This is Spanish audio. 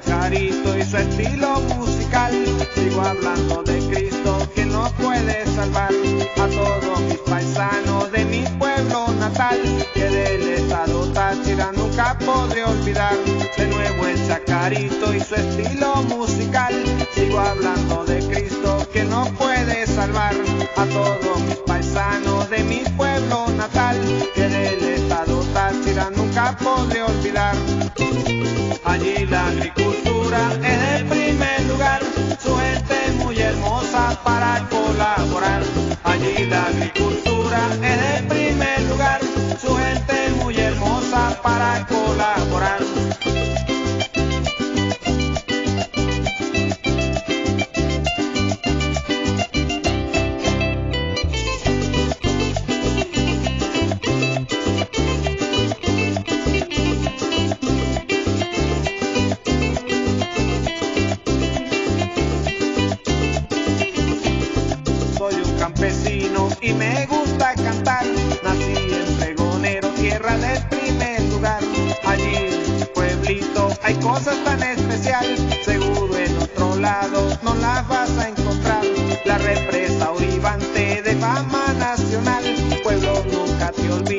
chacarito y su estilo musical. Sigo hablando de Cristo que nos puede salvar a todos mis paisanos de mi pueblo natal. Que del estado Táchira nunca podré olvidar. De nuevo el chacarito y su estilo musical. Sigo hablando de Cristo que nos puede salvar a todos mis paisanos de mi pueblo natal. Que del estado Táchira nunca podré olvidar. Allí la y me gusta cantar. Nací en Pregonero, tierra del primer lugar. Allí pueblito hay cosas tan especiales. Seguro en otro lado no las vas a encontrar. La represa Uribante de fama nacional. Pueblo nunca te olvides